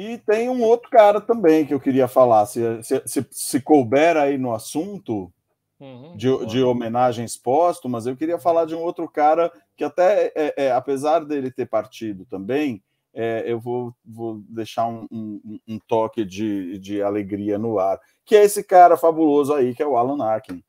E tem um outro cara também que eu queria falar, se, se, se, se couber aí no assunto uhum, de, de, homenagens póstumas, eu queria falar de um outro cara que até, é, é, apesar dele ter partido também, é, eu vou, vou deixar um, um, um, toque de, de alegria no ar, que é esse cara fabuloso aí, que é o Alan Arkin.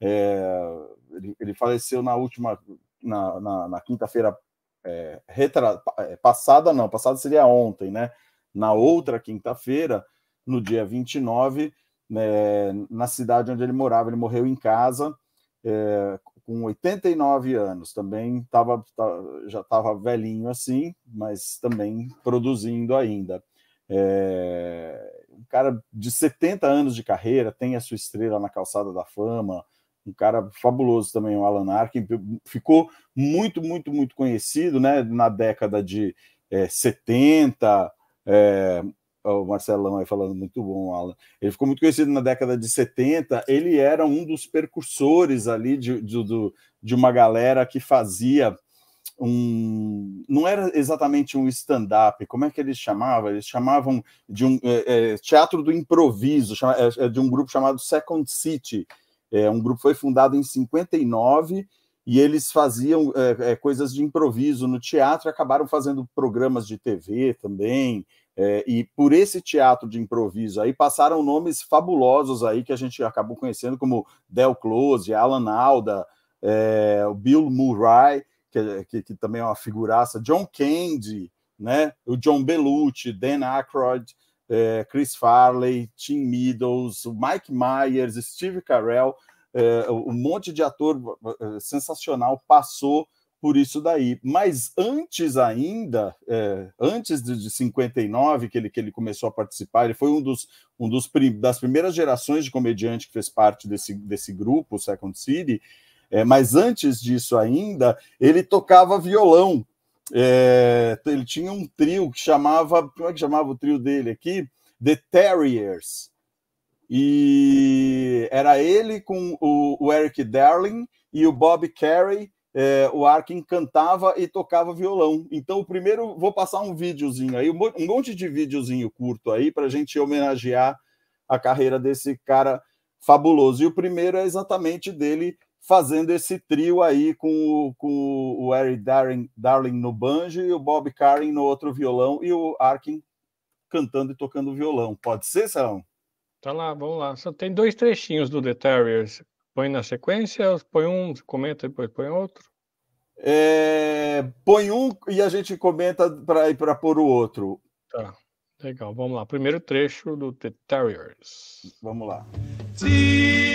É, ele, ele, faleceu na última, na, na, na quinta-feira é, retra... É, passada, não, passada seria ontem, né? Na outra quinta-feira, no dia 29, né, na cidade onde ele morava, ele morreu em casa, é, com 89 anos, também tava, já estava velhinho assim, mas também produzindo ainda. É, um cara de 70 anos de carreira, tem a sua estrela na calçada da fama, um cara fabuloso também, o Alan Arkin, ficou muito, muito, muito conhecido né, na década de é, 70, é, o Marcelão aí falando muito bom, Alan. Ele ficou muito conhecido na década de 70. Ele era um dos percursores ali de, de, de uma galera que fazia um. Não era exatamente um stand-up, como é que eles chamavam? Eles chamavam de um é, é, teatro do improviso, chama, é, é de um grupo chamado Second City. É, um grupo foi fundado em 59 e eles faziam é, é, coisas de improviso no teatro e acabaram fazendo programas de TV também. É, e por esse teatro de improviso aí passaram nomes fabulosos aí que a gente acabou conhecendo, como Del Close, Alan Alda, é, o Bill Murray, que, que, que, também é uma figuraça, John Candy, né, o John Belushi, Dan Aykroyd, é, Chris Farley, Tim Meadows, Mike Myers, Steve Carell, um monte de ator é, sensacional passou por isso daí. Mas antes ainda, é, antes de, de 59, que ele, que ele começou a participar, ele foi um dos, um dos das primeiras gerações de comediante que fez parte desse, desse grupo, Second City. É, mas antes disso ainda, ele tocava violão. É, ele tinha um trio que chamava, como é que chamava o trio dele aqui? The Terriers. E era ele com o, o Eric Darling e o Bob Carey é, o Arkin cantava e tocava violão. Então, o primeiro, vou passar um videozinho aí, um monte de videozinho curto aí, para a gente homenagear a carreira desse cara fabuloso. E o primeiro é exatamente dele fazendo esse trio aí com o, com o Eric Darling, Darling no banjo e o Bob Karen no outro violão e o Arkin cantando e tocando violão. Pode ser, São? Tá lá, vamos lá. Só tem dois trechinhos do The Terriers. Põe na sequência, põe um, comenta depois põe outro. É, põe um e a gente comenta para pôr o outro. Tá, legal. Vamos lá. Primeiro trecho do The Terriers. Vamos lá. c'est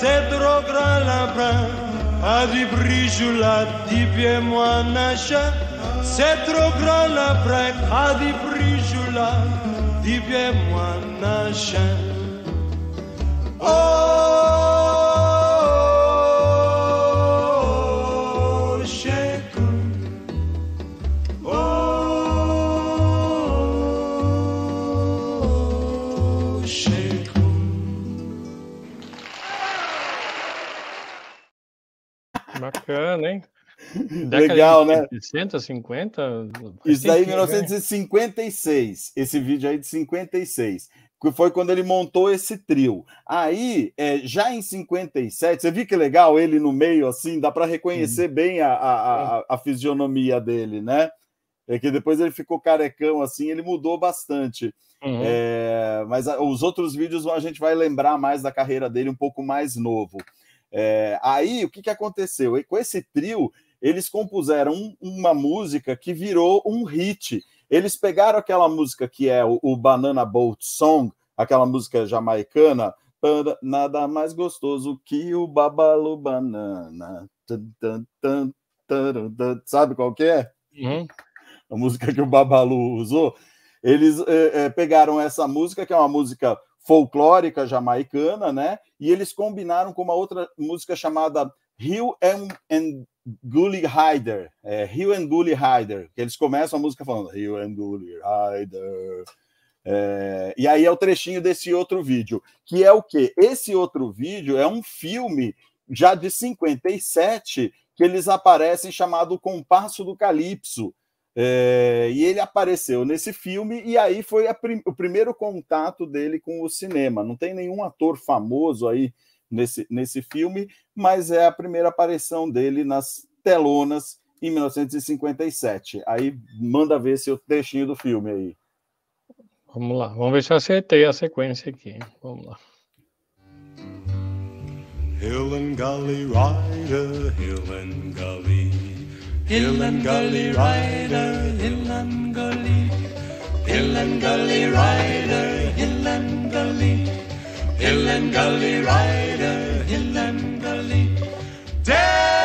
C'est Cedro grand labrin, adibrigula tibie moanașa, Cedro grand labrin, adibrigula moi, moanașa. Bacana, hein? Legal, né? 150? Isso daí em 1956. Esse vídeo aí de 56. Que foi quando ele montou esse trio. Aí, é, já em 57, você viu que legal ele no meio, assim, dá para reconhecer bem a, a, a, a, fisionomia dele, né? É que depois ele ficou carecão, assim, ele mudou bastante. Uhum. É, mas os outros vídeos a gente vai lembrar mais da carreira dele um pouco mais novo. É, aí, o que, que aconteceu? E com esse trio, eles compuseram um, uma música que virou um hit. Eles pegaram aquela música que é o, o Banana Boat Song, aquela música jamaicana, nada mais gostoso que o Babalu Banana. Sabe qual que é? Uhum. A música que o Babalu usou. Eles é, é, pegaram essa música, que é uma música folclórica jamaicana, né? E eles combinaram com uma outra música chamada Hill and, Gully Rider, é, and Gully Rider, que eles começam a música falando Rio and Gully Rider. É, e aí é o trechinho desse outro vídeo, que é o que? Esse outro vídeo é um filme já de 57 que eles aparecem chamado Compasso do Calypso. É, e ele apareceu nesse filme, e aí foi prim o primeiro contato dele com o cinema. Não tem nenhum ator famoso aí nesse, nesse filme, mas é a primeira aparição dele nas telonas em 1957. Aí manda ver esse trechinho do filme aí. Vamos lá, vamos ver se eu acertei a sequência aqui. Vamos lá. Hill and Gully Rider, Hill and Gully. Hill and Gully Rider, Hill Gully. Hill Gully Rider, Hill Gully. Hill Gully Rider, Hill and Gully. Day-o,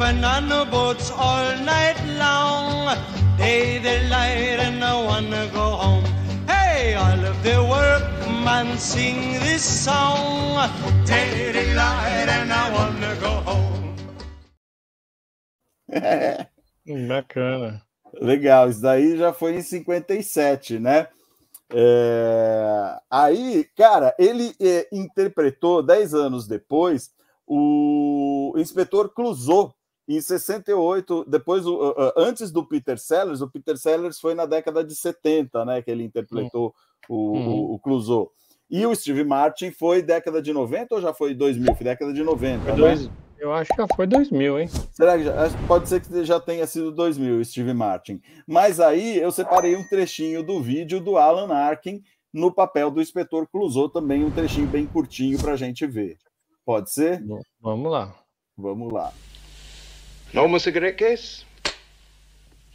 the banana boats all night long. Day, daylight, and I wanna go home. Hey, all of the work man sing this song. Daylight and I wanna go home. Bacana. Legal, isso daí já foi em 57, né? É... Aí, cara, ele é, interpretou 10 anos depois o inspetor Clouseau em 68, depois antes do Peter Sellers, o Peter Sellers foi na década de 70, né, que ele interpretou o, uhum. o, o Clouseau. E o Steve Martin foi década de 90 ou já foi 2000? Foi década de 90, foi né? dois, Eu acho que já foi 2000, hein? Será que já, pode ser que já tenha sido 2000, Steve Martin. Mas aí eu separei um trechinho do vídeo do Alan Arkin no papel do inspetor Clouseau, também um trechinho bem curtinho para a gente ver. Pode ser? Bom, vamos lá. Vamos lá. Normal cigarette case.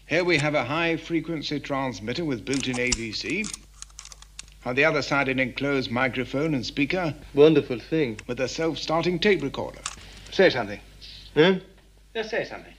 Here we have a high frequency transmitter with built-in AVC. On the other side, an enclosed microphone and speaker. Wonderful thing. With a self-starting tape recorder. Say something. Huh? Just say something.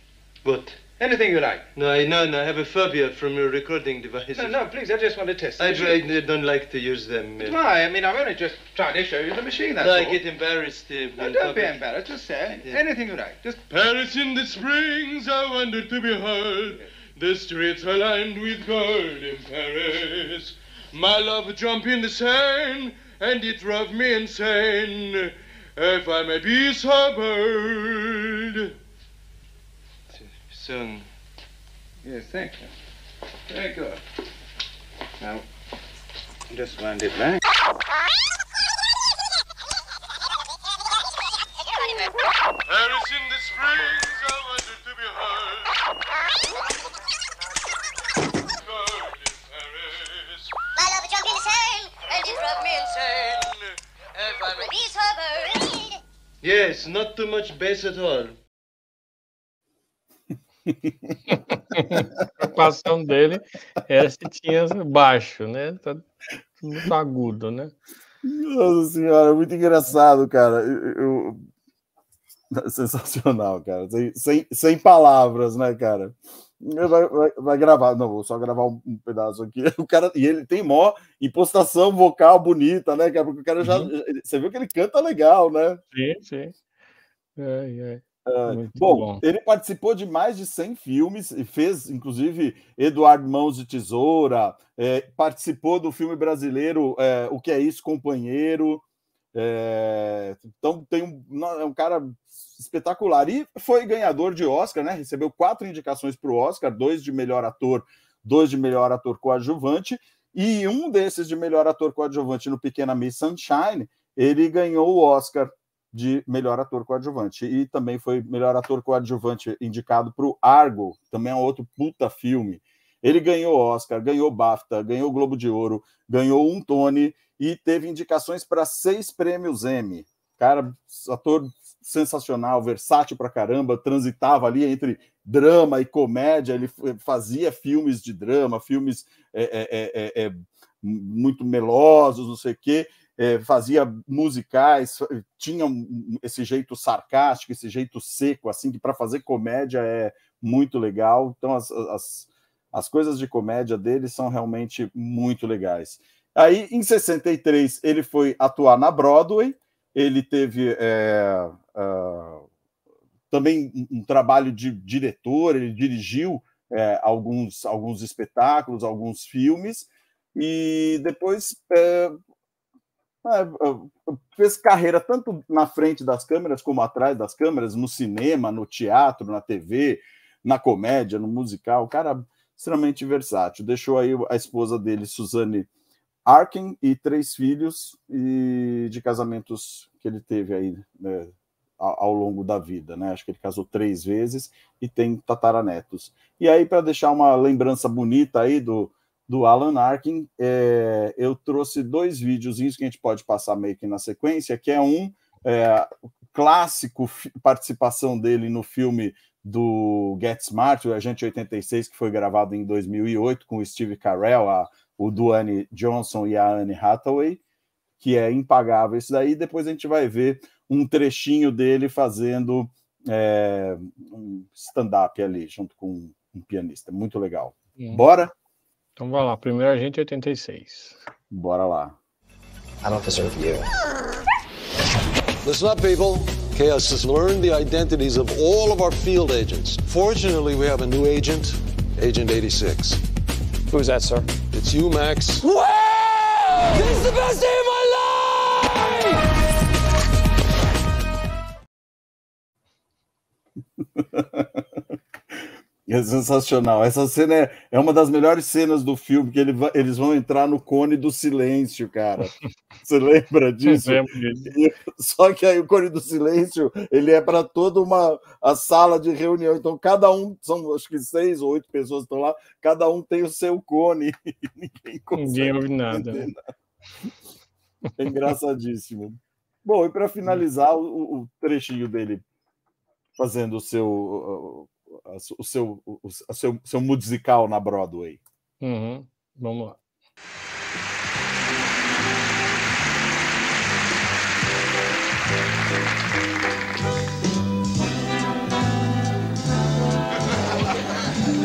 What? Anything you like. No, I know, no, I have a phobia from your recording devices. No, no, please, I just want to test I, I don't like to use them. Uh... Why? I mean, I'm only just trying to show you the machine, that's no, all. I get embarrassed. Uh, no, don't public. be embarrassed, just say yeah. anything you like. Just... Paris in the springs, I wonder to behold. The streets are lined with gold in Paris. My love jumped in the sand, and it drove me insane. If I may be so bold. Sung. Yes, thank you. Very good. Now, just wind it back. Paris the springs, I wanted to be heard. Yes, not too much bass at all. a preocupação dele era se tinha baixo, né? Tá muito agudo, né? Nossa senhora, muito engraçado, cara. Eu... Sensacional, cara. Sem, sem, sem palavras, né, cara? Vai, vai, vai, gravar, não, vou só gravar um, um, pedaço aqui. O cara, e ele tem mó impostação vocal bonita, né, cara? Porque o cara já. Uhum. Você viu que ele canta legal, né? Sim, sim. É, é. Uh, bom, bom, ele participou de mais de 100 filmes e fez, inclusive, Eduardo Mãos de Tesoura, é, participou do filme brasileiro é, O Que É Isso, Companheiro. É, então, tem um, é um cara espetacular. E foi ganhador de Oscar, né? Recebeu quatro indicações para o Oscar: dois de melhor ator, dois de melhor ator coadjuvante. E um desses de melhor ator coadjuvante no Pequena Miss Sunshine, ele ganhou o Oscar de melhor ator coadjuvante. E também foi melhor ator coadjuvante indicado para o Argo, também é um outro puta filme. Ele ganhou Oscar, ganhou BAFTA, ganhou Globo de Ouro, ganhou um Tony e teve indicações para seis prêmios Emmy. Cara, ator sensacional, versátil pra caramba, transitava ali entre drama e comédia, ele fazia filmes de drama, filmes é, é, é, é muito melosos, não sei o quê. É, fazia musicais, tinha esse jeito sarcástico, esse jeito seco, assim, que para fazer comédia é muito legal. Então, as, as, as coisas de comédia dele são realmente muito legais. Aí, em 63, ele foi atuar na Broadway, ele teve é, uh, também um, trabalho de diretor, ele dirigiu é, alguns, alguns espetáculos, alguns filmes, e depois é, fez carreira tanto na frente das câmeras como atrás das câmeras, no cinema, no teatro, na TV, na comédia, no musical. O cara extremamente versátil. Deixou aí a esposa dele, Suzanne Arkin, e três filhos e de casamentos que ele teve aí né, ao, longo da vida, né? Acho que ele casou três vezes e tem tataranetos. E aí, para deixar uma lembrança bonita aí do do Alan Arkin, é, eu trouxe dois videozinhos que a gente pode passar meio que na sequência, que é um é, clássico participação dele no filme do Get Smart, o Agente 86, que foi gravado em 2008 com o Steve Carell, a, o Duane Johnson e a Anne Hathaway, que é impagável isso daí. Depois a gente vai ver um trechinho dele fazendo é, um stand-up ali, junto com um pianista. Muito legal. Bora? Então vai lá, primeiro agente 86. Bora lá. I don't deserve you. Listen up, people. Chaos has learned the identities of all of our field agents. Fortunately, we have a new agent, Agent 86. Who's that, sir? It's you, Max. Wow! This is the best day of my É sensacional. Essa cena é, é uma das melhores cenas do filme, que ele, eles vão entrar no cone do silêncio, cara. Você lembra disso? E, só que aí o cone do silêncio ele é para toda uma a sala de reunião. Então, cada um, são acho que seis ou oito pessoas estão lá, cada um tem o seu cone. Ninguém, Ninguém ouve nada. nada. É engraçadíssimo. Bom, e para finalizar, o, o trechinho dele fazendo o seu o seu, o seu, seu musical na Broadway. Uhum. Vamos lá.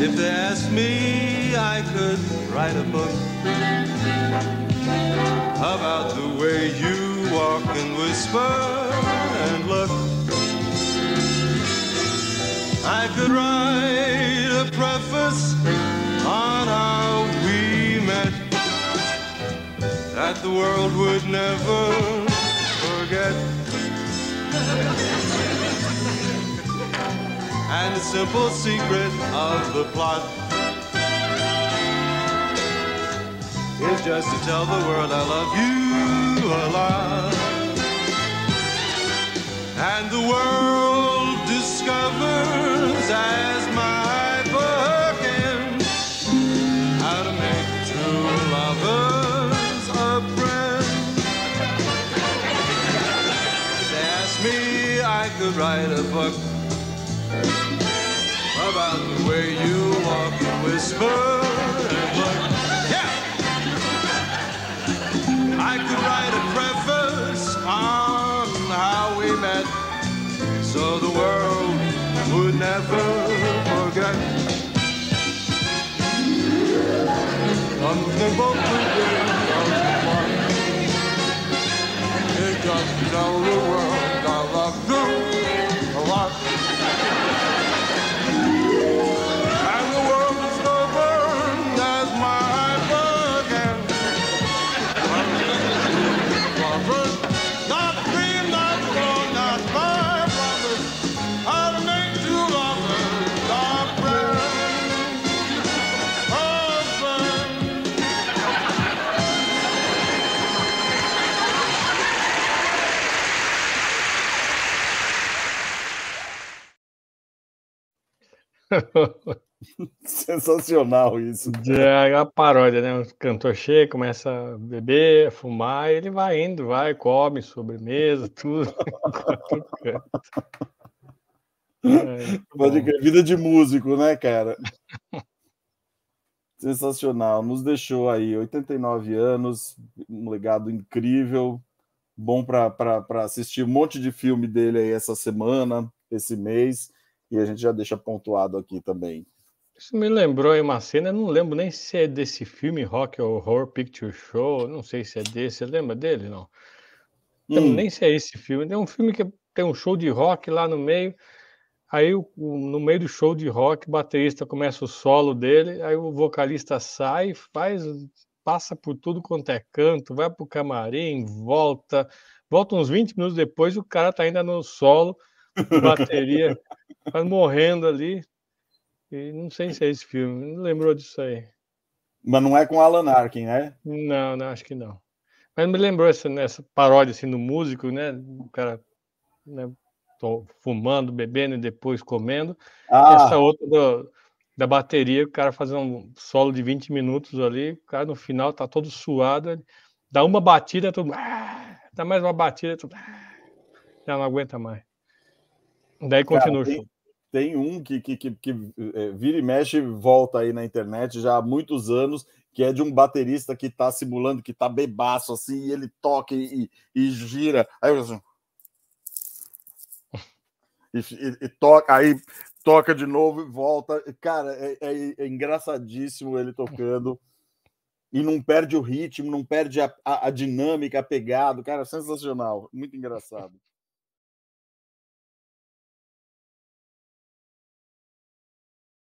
If they asked me, I could write a book about the way you walk and whisper and look. I could write a preface on how we met that the world would never forget. and the simple secret of the plot is just to tell the world I love you a lot. And the world discovers could write a book about the way you walk and whisper and look. Yeah! I could write a preface on how we met so the world would never forget. Something about the day of morning. It just tell the world Sensacional isso. É a paródia, né? O cantor chega, começa a beber, a fumar, e ele vai indo, vai, come, sobremesa, tudo. É, Pode crer, vida de músico, né, cara? Sensacional, nos deixou aí 89 anos, um legado incrível, bom para assistir um monte de filme dele aí essa semana, esse mês, e a gente já deixa pontuado aqui também. Isso me lembrou aí uma cena, eu não lembro nem se é desse filme Rock Horror Picture Show, não sei se é desse, você lembra dele? Não. Hum. Nem se é esse filme, é um filme que tem um show de rock lá no meio, Aí, no meio do show de rock, o baterista começa o solo dele, aí o vocalista sai, faz, passa por tudo quanto é canto, vai pro camarim, volta, volta uns 20 minutos depois, o cara tá ainda no solo, bateria, tá morrendo ali. E não sei se é esse filme, não lembrou disso aí. Mas não é com Alan Arkin, né? Não, não, acho que não. Mas me lembrou essa, nessa paródia assim do músico, né? O cara né, fumando, bebendo e depois comendo. Ah. Essa outra do, da bateria, o cara fazendo um solo de 20 minutos ali, o cara no final tá todo suado, dá uma batida, tudo, ah, dá mais uma batida, tudo, ah, já não aguenta mais. Daí continua cara, o show. Tem, um que, que, que, que é, vira e mexe volta aí na internet já há muitos anos, que é de um baterista que tá simulando que tá bebaço assim, e ele toca e, e, e gira. Aí eu assim, e, e, e toca, aí toca de novo e volta. Cara, é, é, é, engraçadíssimo ele tocando e não perde o ritmo, não perde a, a, a dinâmica, a pegada. Cara, sensacional, muito engraçado.